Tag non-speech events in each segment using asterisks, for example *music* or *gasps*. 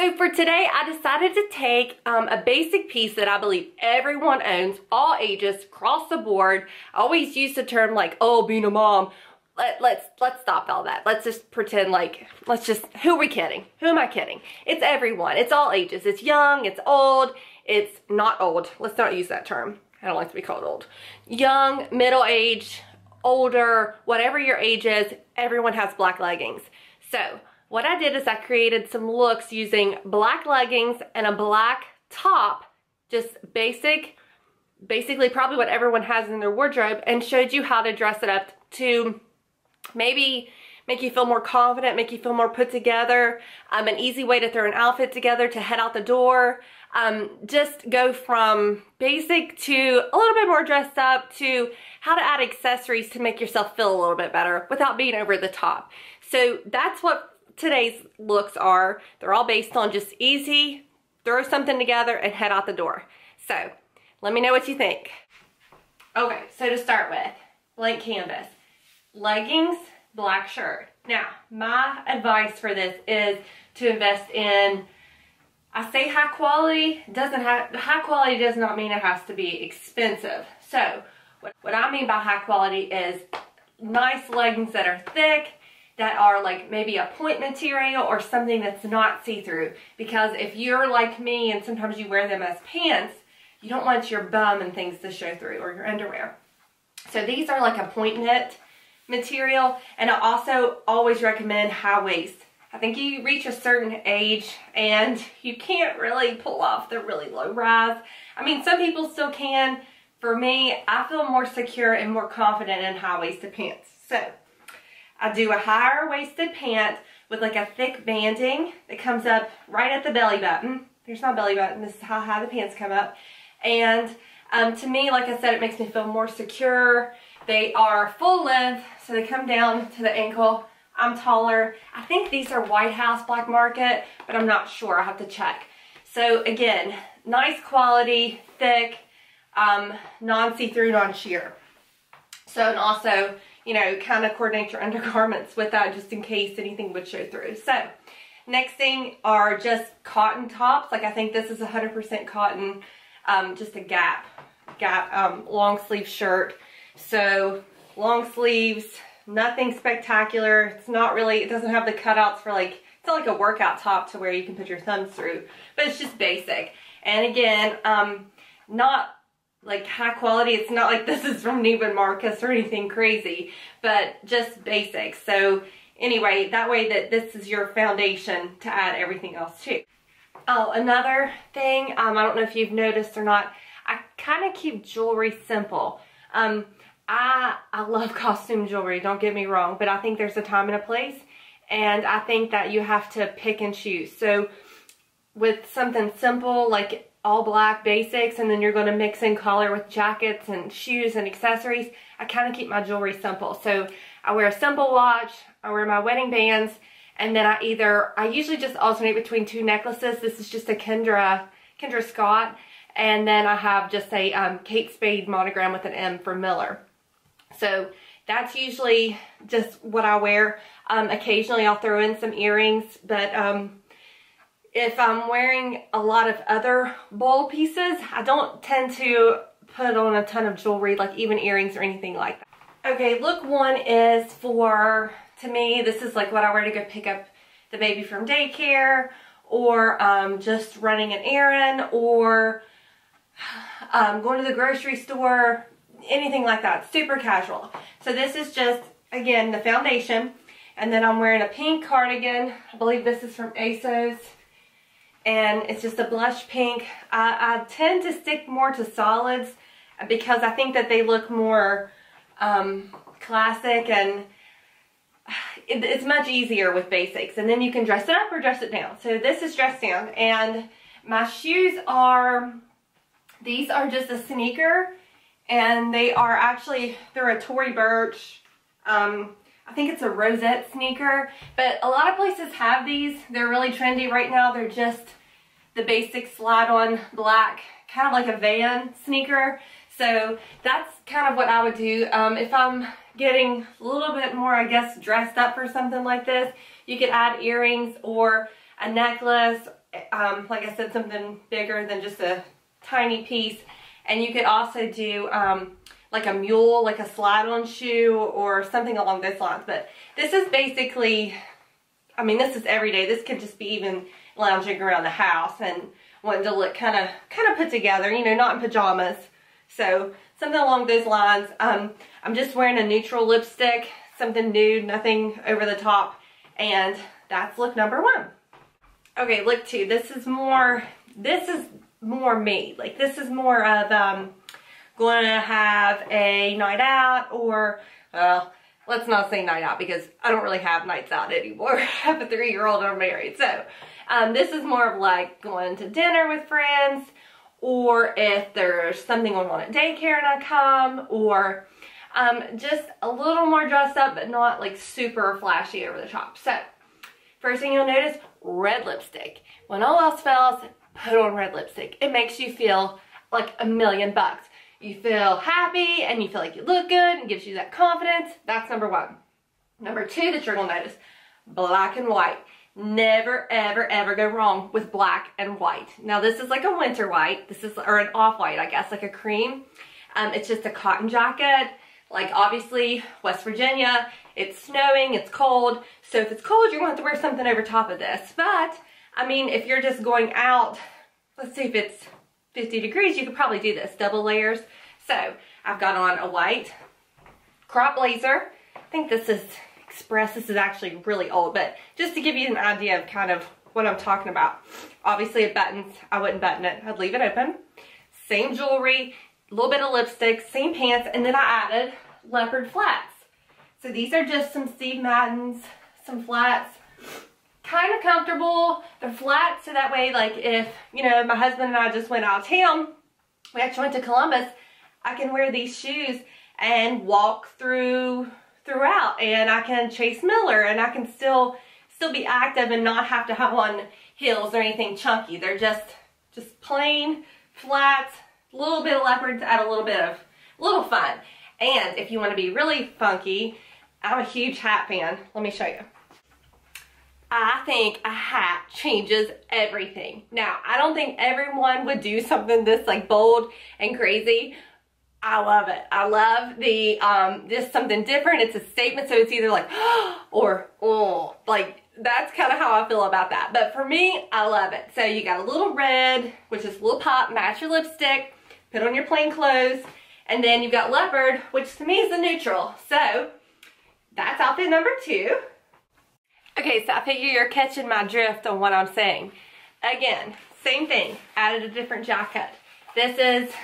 So for today, I decided to take um, a basic piece that I believe everyone owns, all ages, across the board. I always use the term like, oh, being a mom. Let, let's let's stop all that. Let's just pretend like, let's just, who are we kidding? Who am I kidding? It's everyone. It's all ages. It's young, it's old, it's not old. Let's not use that term. I don't like to be called old. Young, middle age, older, whatever your age is, everyone has black leggings. So what I did is I created some looks using black leggings and a black top, just basic, basically probably what everyone has in their wardrobe, and showed you how to dress it up to maybe make you feel more confident, make you feel more put together, um, an easy way to throw an outfit together to head out the door, um, just go from basic to a little bit more dressed up to how to add accessories to make yourself feel a little bit better without being over the top. So that's what today's looks are. They're all based on just easy, throw something together and head out the door. So let me know what you think. Okay, so to start with, blank canvas, leggings, black shirt. Now, my advice for this is to invest in, I say high quality, doesn't have, high quality does not mean it has to be expensive. So, what, what I mean by high quality is nice leggings that are thick, that are like maybe a ponte material or something that's not see-through. Because if you're like me and sometimes you wear them as pants, you don't want your bum and things to show through or your underwear. So these are like a ponte knit material and I also always recommend high waist. I think you reach a certain age and you can't really pull off the really low rise. I mean, some people still can. For me, I feel more secure and more confident in high-waisted pants. So I do a higher waisted pant with like a thick banding that comes up right at the belly button. There's my belly button. This is how high the pants come up. And um, to me, like I said, it makes me feel more secure. They are full length, so they come down to the ankle. I'm taller. I think these are White House Black Market, but I'm not sure. i have to check. So again, nice quality, thick, um, non-see-through, non-sheer. So, and also you know, kind of coordinate your *laughs* undergarments with that just in case anything would show through. So next thing are just cotton tops. Like I think this is 100% cotton, um, just a Gap, Gap um, long sleeve shirt. So long sleeves, nothing spectacular. It's not really, it doesn't have the cutouts for like, it's not like a workout top to where you can put your thumbs through, but it's just basic. And again, um, not like high quality. It's not like *laughs* this is from Neiman Marcus or anything crazy, but just basics. So anyway, that way that this is your foundation to add everything else to. Oh, another thing, um, I don't know if you've noticed or not, I kind of keep jewelry simple. Um, I, I love *laughs* costume jewelry, don't get me wrong, but I think there's a time and a place, and I think that you have to pick and choose. So with something simple, like all black basics and then you're going to mix in color with jackets and shoes and accessories, I kind of keep my jewelry simple. So I wear a simple watch, I wear my wedding bands, and then I either, I usually just alternate between two necklaces. This is just a Kendra, Kendra Scott, and then I have just a um, Kate Spade monogram with an M for Miller. So that's usually just what I wear. Um, occasionally I'll throw in some earrings, but um, if I'm wearing a lot of other bowl pieces, I don't tend to put on a ton of jewelry, like even earrings or anything like that. Okay, look one is for, to me, this is like what I wear to go pick up the baby from daycare or um, just running an errand or um, going to the grocery store, anything like that, super casual. So this is just, again, the foundation. And then I'm wearing a pink cardigan. I believe this is from ASOS and it's just a blush pink. I, I tend to stick more to solids because I think that they look more um, classic and it, it's much easier with basics. And then you can dress it up or dress it down. So this is dressed down and my shoes are, these are just a sneaker and they are actually, they're a Tory Burch, um, I think it's a rosette sneaker, but a lot of places have these. They're really trendy right now. They're just the basic slide-on black, kind of like a Van sneaker. So that's kind of what I would do. Um, if I'm getting a little bit more, I guess, dressed up for something like this, you could add earrings or a necklace um, like I said, something bigger than just a tiny piece. And you could also do um, like a mule, like a slide-on shoe or something along those lines. But this is basically, I mean, this is every day. This could just be even lounging around the house and wanting to look kind of kind of put together, you know, not in pajamas. So something along those lines. Um, I'm just wearing a neutral lipstick, something nude, nothing over the top. And that's look number one. Okay, look two. This is more, this is more me. Like this is more of um, going to have a night out or, well, let's not say night out because I don't really have nights out anymore. *laughs* I have a three-year-old and I'm married. So um, this is more of like going to dinner with friends or if there's something going on at daycare and I come or um, just a little more dressed up but not like super flashy over the top. So first thing you'll notice, red lipstick. When all else fails, put on red lipstick. It makes you feel like a million bucks. You feel happy and you feel like you look good and gives you that confidence. That's number one. Number two that you're gonna notice, black and white. Never, ever, ever go wrong with black and white. Now this is like a winter white. This is, or an off-white, I guess, like a cream. Um, it's just a cotton jacket. Like obviously, West Virginia, it's snowing, it's cold. So if it's cold, you're gonna have to wear something over top of this. But, I mean, if you're just going out, let's see if it's 50 degrees, you could probably do this, double layers. So I've got on a white crop blazer. I think this is Express. This is actually really old, but just to give you an idea of kind of what I'm talking about. Obviously it buttons, I wouldn't button it, I'd leave it open. Same jewelry, a little bit of lipstick, same pants, and then I added leopard flats. So these are just some Steve Maddens, some flats kind of comfortable. They're flat, so that way, like, if, you know, my husband and I just went out of town, we actually went to Columbus, I can wear these shoes and walk through throughout and I can chase Miller and I can still still be active and not have to have on heels or anything chunky. They're just just plain, flat, a little bit of leopard to add a little bit of little fun. And if you want to be really funky, I'm a huge hat fan. Let me show you. I think a hat changes everything. Now, I don't think everyone would do something this like bold and crazy. I love it. I love the, um, just something different. It's a statement, so it's either like, *gasps* or, oh, like, that's kind of how I feel about that. But for me, I love it. So you got a little red, which is a little pop, match your lipstick, put on your plain clothes, and then you've got leopard, which to me is a neutral. So that's outfit number two. Okay, so I figure you're catching my drift on what I'm saying. Again, same thing, added a different jacket. This is,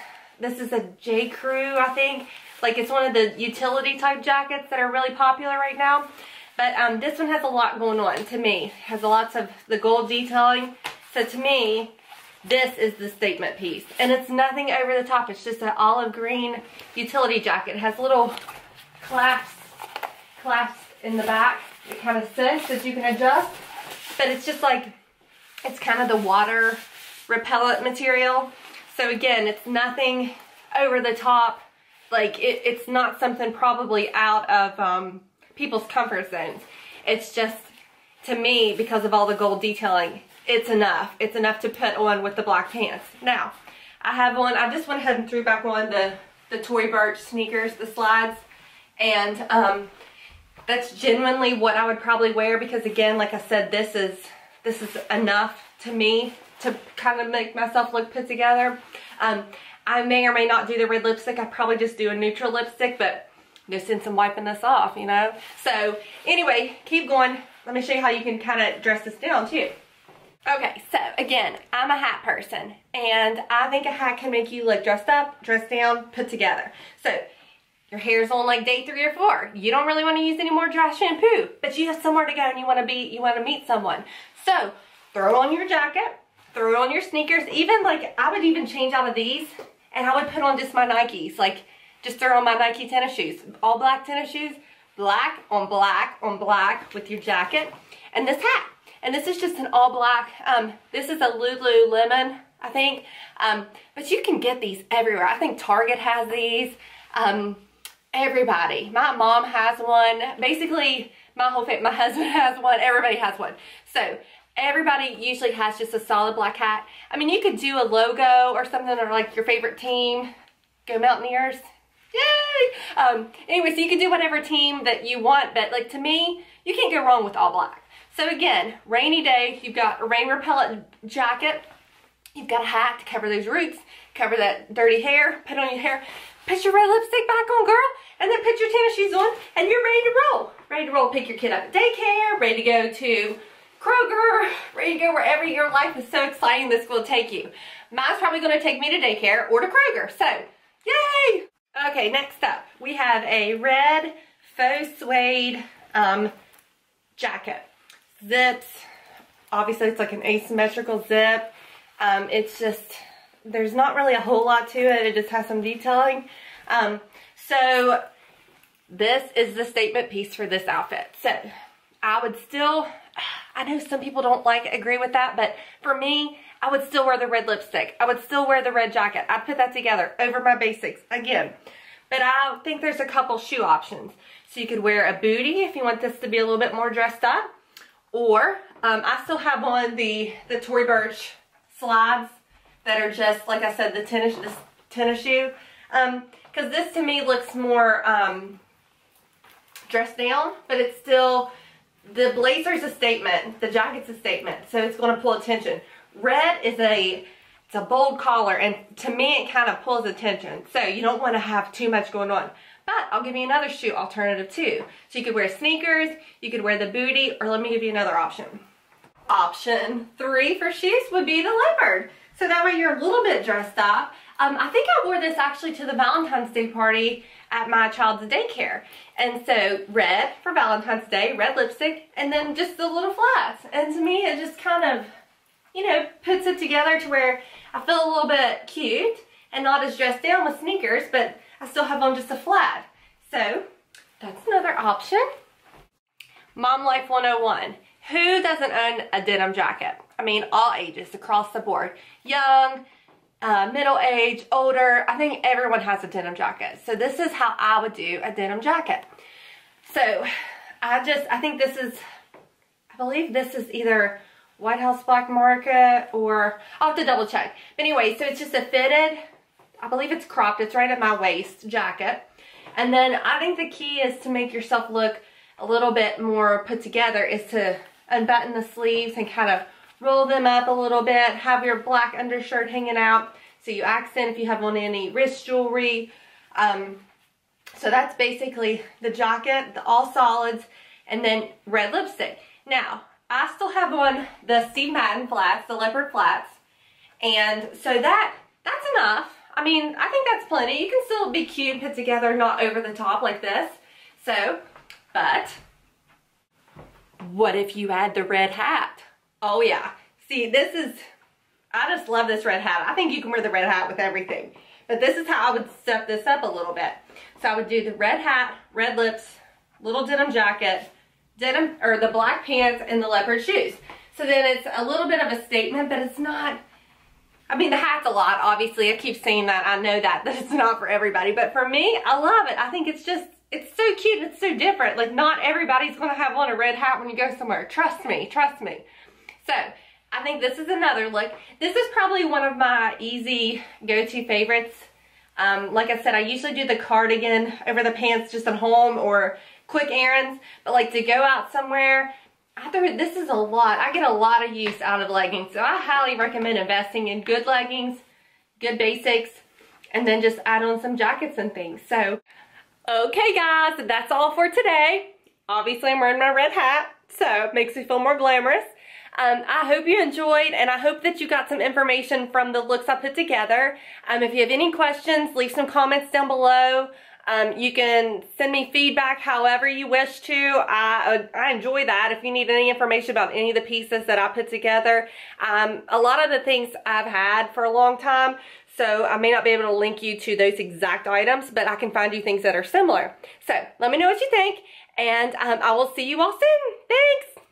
this is a J. Crew, I think. Like it's one of the utility type jackets that are really popular right now. But um, this one has a lot going on to me. Has lots of the gold detailing. So to me, this is the statement piece. And it's nothing over the top. It's just an olive green utility jacket. It has little clasps, clasps in the back. Kind of sits that you can adjust. But it's just like, it's kind of the water repellent material. So again, it's nothing over the top. Like it, it's not something probably out of um, people's comfort zones. It's just, to me, because of all the gold detailing, it's enough. It's enough to put on with the black pants. Now, I have on, I just went ahead and threw back on the, the Tory Burch sneakers, the slides. And um, that's genuinely what I would probably wear because again, like I said, this is this is enough to me to kind of make myself look put together. Um, I may or may not do the red lipstick. I probably just do a neutral lipstick, but just since I'm wiping this off, you know. So anyway, keep going. Let me show you how you can kind of dress this down too. Okay, so again, I'm a hat person, and I think a hat can make you look dressed up, dressed down, put together. So your hair's on like day three or four. You don't really want to use any more dry shampoo, but you have somewhere to go and you want to be, you want to meet someone. So throw on your jacket, throw on your sneakers. Even like, I would even change out of these and I would put on just my Nikes. Like just throw on my Nike tennis shoes, all black tennis shoes, black on black on black with your jacket and this hat. And this is just an all black, um, this is a Lululemon, I think. Um, but you can get these everywhere. I think Target has these. Um, everybody. My mom has one. Basically, my whole family, my husband *laughs* has one. Everybody has one. So everybody usually has just a solid black hat. I mean, you could do a logo or something or like your favorite team. Go Mountaineers. Yay! Um, anyway, so you can do whatever team that you want, but like to me, you can't go wrong with all black. So again, rainy day, you've got a rain repellent jacket, you've got a hat to cover those roots, cover that dirty hair, put on your hair, put your red lipstick back on, girl, and then put your tennis shoes on, and you're ready to roll. Ready to roll, pick your kid up at daycare, ready to go to Kroger, ready to go wherever your life is so exciting this will take you. Mine's probably going to take me to daycare or to Kroger, so yay! Okay, next up, we have a red faux suede um, jacket. Zips, obviously it's like an asymmetrical zip. Um, it's just, there's not really a whole lot to it, it just has some detailing. Um, so this is the statement piece for this outfit. So I would still, I know some people don't like agree with that, but for me, I would still wear the red lipstick. I would still wear the red jacket. I'd put that together over my basics again. But I think there's a couple shoe options. So you could wear a booty if you want this to be a little bit more dressed up. Or um, I still have on the, the Tory Burch slides that are just, like I said, the tennis, this tennis shoe. Because um, this to me looks more um, dressed down, but it's still the blazer's a statement, the jacket's a statement, so it's going to pull attention. Red is a it's a bold collar, and to me it kind of pulls attention, so you don't want to have too much going on. But I'll give you another shoe alternative too. So you could wear sneakers, you could wear the booty, or let me give you another option. Option three for shoes would be the leopard. So that way you're a little bit dressed up. Um, I think I wore this actually to the Valentine's Day party at my child's daycare. And so red for Valentine's Day, red lipstick, and then just the little flats. And to me, it just kind of, you know, puts it together to where I feel a little bit cute and not as dressed down with sneakers, but I still have on just a flat. So that's another option. Mom Life 101. Who doesn't own a denim jacket? I mean, all ages across the board. Young, uh, middle age, older, I think everyone has a denim jacket. So this is how I would do a denim jacket. So I just, I think this is, I believe this is either White House Black Market or, I'll have to double check. But anyway, so it's just a fitted, I believe it's cropped, it's right at my waist jacket. And then I think the key is to make yourself look a little bit more put together is to unbutton the sleeves and kind of roll them up a little bit, have your black undershirt hanging out so you accent if you have on any wrist jewelry. Um, so that's basically the jacket, the all solids, and then red lipstick. Now, I still have on the Steve Madden flats, the leopard flats, and so that that's enough. I mean, I think that's plenty. You can still be cute and put together, not over the top like this. So, but what if you add the red hat? Oh yeah. See, this is, I just love this red hat. I think you can wear the red hat with everything. But this is how I would step this up a little bit. So I would do the red hat, red lips, little denim jacket, denim, or the black pants, and the leopard shoes. So then it's a little bit of a statement, but it's not, I mean, the hat's a lot, obviously. I keep saying that. I know that, *laughs* that it's not for everybody. But for me, I love it. I think it's just, it's so cute. It's so different. Like, not everybody's going to have on a red hat when you go somewhere. Trust me. Trust me. So, I think this is another look. This is probably one of my easy go-to favorites. Um, like I said, I usually do the cardigan over the pants just at home or quick errands. But like to go out somewhere, I thought this is a lot. I get a lot of use out of leggings. So I highly recommend investing in good leggings, good basics, and then just add on some jackets and things. So, okay guys, that's all for today. Obviously I'm wearing my red hat, so it makes me feel more glamorous. Um, I hope you enjoyed and I hope that you got some information from the looks I put together. Um, if you have any questions, leave some comments down below. Um, you can send me feedback however you wish to. I, uh, I enjoy that. If you need any information about any of the pieces that I put together. Um, a lot of the things I've had for a long time, so I may not be able to link you to those exact items, but I can find you things that are similar. So let me know what you think, and um, I will see you all soon. Thanks!